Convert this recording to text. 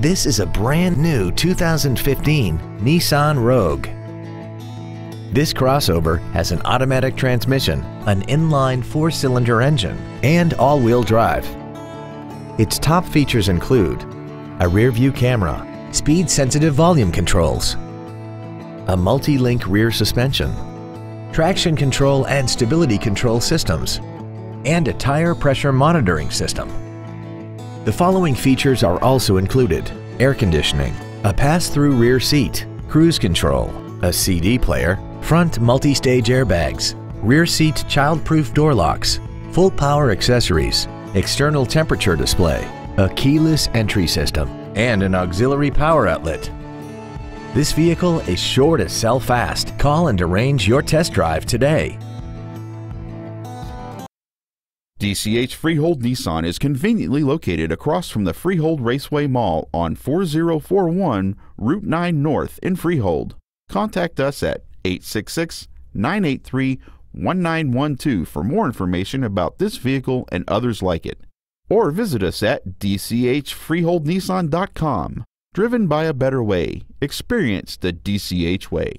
This is a brand new 2015 Nissan Rogue. This crossover has an automatic transmission, an inline four-cylinder engine, and all-wheel drive. Its top features include a rear-view camera, speed-sensitive volume controls, a multi-link rear suspension, traction control and stability control systems, and a tire pressure monitoring system. The following features are also included. Air conditioning, a pass-through rear seat, cruise control, a CD player, front multi-stage airbags, rear seat child-proof door locks, full power accessories, external temperature display, a keyless entry system, and an auxiliary power outlet. This vehicle is sure to sell fast. Call and arrange your test drive today. DCH Freehold Nissan is conveniently located across from the Freehold Raceway Mall on 4041 Route 9 North in Freehold. Contact us at 866 983 1912 for more information about this vehicle and others like it. Or visit us at dchfreeholdnissan.com. Driven by a better way. Experience the DCH way.